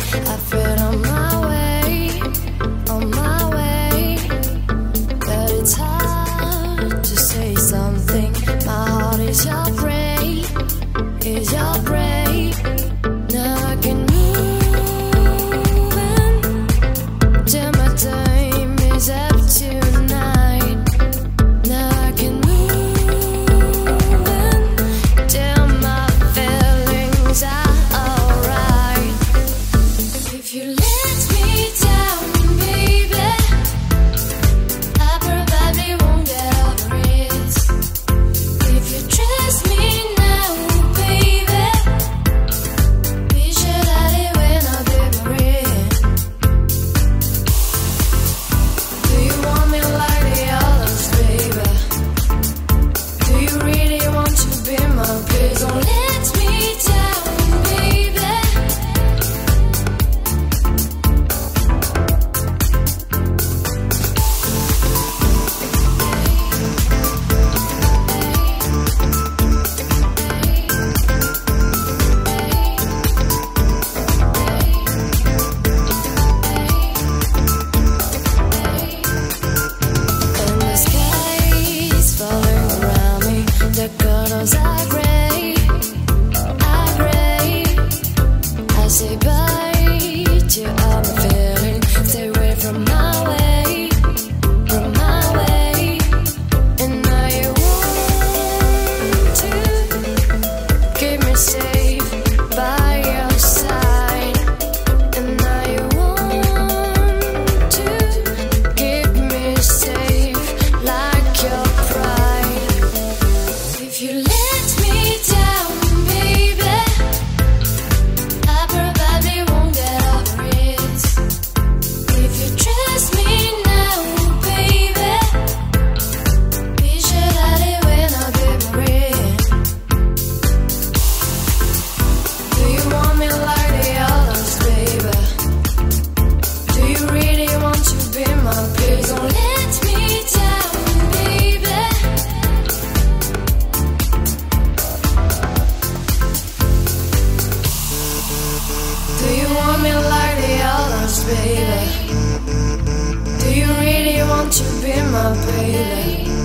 I feel I'm you, I'm feeling. my baby.